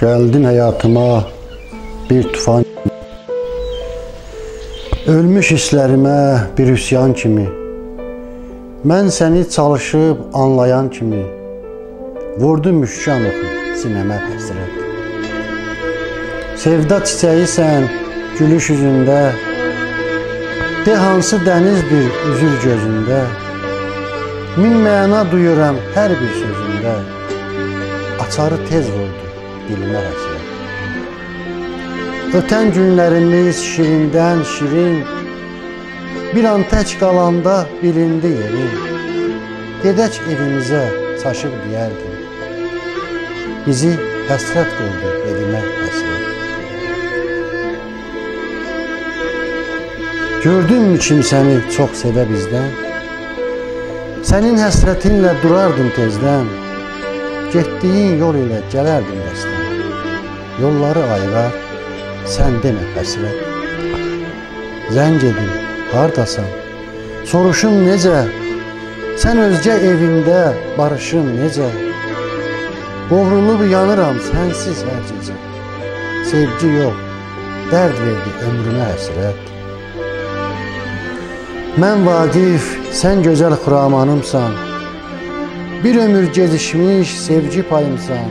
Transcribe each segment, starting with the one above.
Gəldin həyatıma bir tufan. Ölmüş hisslərimə bir üsyan kimi. Mən səni çalışıb anlayan kimi. Vurdu müşkan oxu sinəmə həsrət. Sevda çiçəyisən gülüş üzündə. De hansı dəniz bir üzür gözündə. Min məna duyuram hər bir sözündə. Açarı tez vurdu dilimə həsrət Ötən günlərimiz şirindən şirin Bir an tək qalanda bilindi yerin. Gedək evimizə çaşıb deyərdim Bizi həsrət qıldı elimə həsrət. Gördünmü kimsəni çox sevə bizdən? Sənin həsrətinlə durardım tezdən. Getdiyin yol ilə gələrdim dəstən Yolları ayırar, sən demə həsrət Zəng edim, hardasan? Soruşum necə? Sən özgə evində, barışım necə? Qovrulub yanıram sənsiz hər gecə Sevgi yox, dərd verdi ömrümə həsrət Mən Vaqif, sən gözəl xuramanımsan Bir ömür gecişmiş sevgi payımsan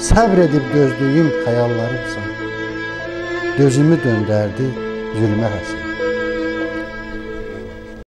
Səbr edib dözdüyüm xəyallarımsan Dözümü döndərdi zülmə həsrət